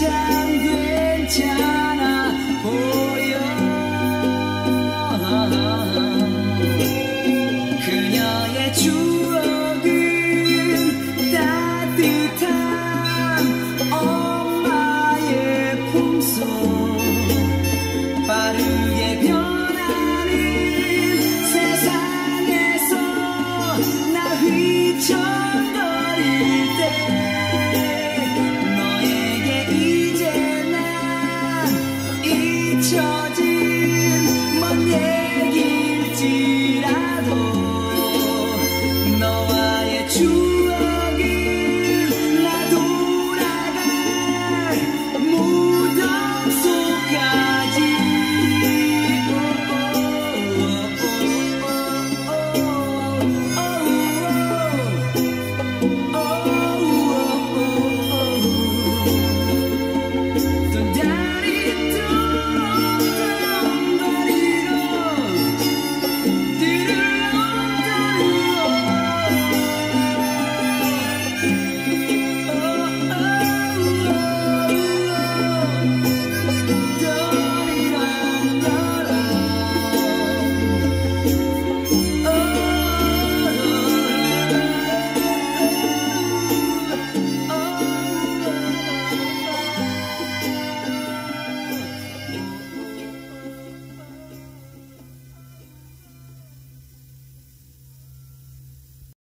child.